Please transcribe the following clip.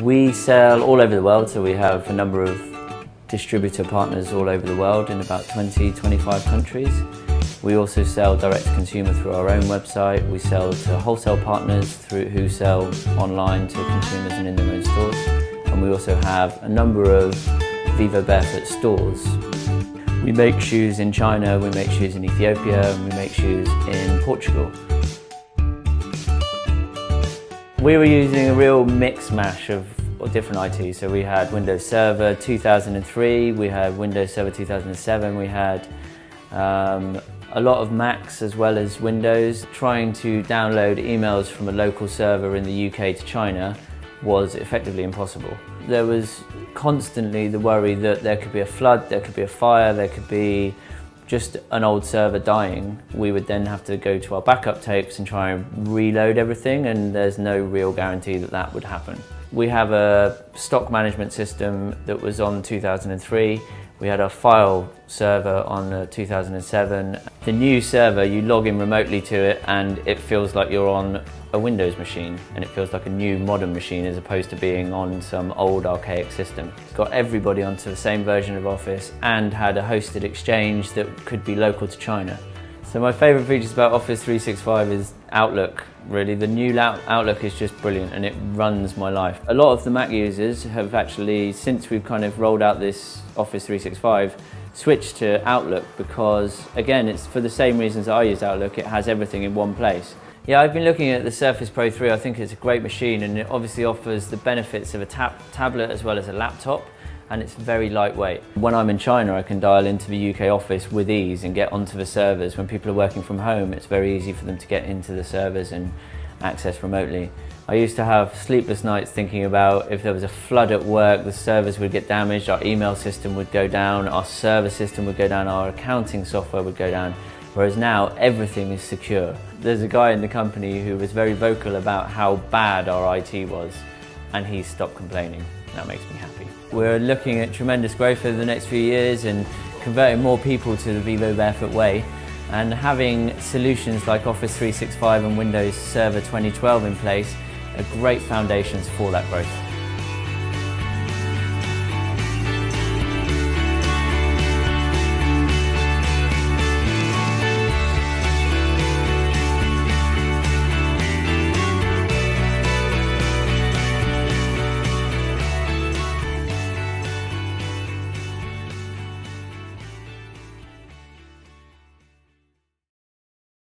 We sell all over the world, so we have a number of distributor partners all over the world in about 20, 25 countries. We also sell direct to consumer through our own website. We sell to wholesale partners through, who sell online to consumers and in their own stores. And we also have a number of Vivobarefoot stores. We make shoes in China, we make shoes in Ethiopia, and we make shoes in Portugal. We were using a real mix mash of different IT. So we had Windows Server 2003, we had Windows Server 2007, we had um, a lot of Macs as well as Windows. Trying to download emails from a local server in the UK to China was effectively impossible. There was constantly the worry that there could be a flood, there could be a fire, there could be just an old server dying, we would then have to go to our backup tapes and try and reload everything and there's no real guarantee that that would happen. We have a stock management system that was on 2003. We had a file server on uh, 2007. The new server, you log in remotely to it and it feels like you're on a Windows machine and it feels like a new modern machine as opposed to being on some old archaic system. Got everybody onto the same version of Office and had a hosted exchange that could be local to China. So my favourite features about Office 365 is Outlook, really. The new Outlook is just brilliant and it runs my life. A lot of the Mac users have actually, since we've kind of rolled out this Office 365, switched to Outlook because, again, it's for the same reasons I use Outlook, it has everything in one place. Yeah, I've been looking at the Surface Pro 3. I think it's a great machine and it obviously offers the benefits of a tab tablet as well as a laptop and it's very lightweight. When I'm in China, I can dial into the UK office with ease and get onto the servers. When people are working from home, it's very easy for them to get into the servers and access remotely. I used to have sleepless nights thinking about if there was a flood at work, the servers would get damaged, our email system would go down, our server system would go down, our accounting software would go down. Whereas now everything is secure. There's a guy in the company who was very vocal about how bad our IT was and he stopped complaining. That makes me happy. We're looking at tremendous growth over the next few years and converting more people to the Vivobarefoot way and having solutions like Office 365 and Windows Server 2012 in place are great foundations for that growth.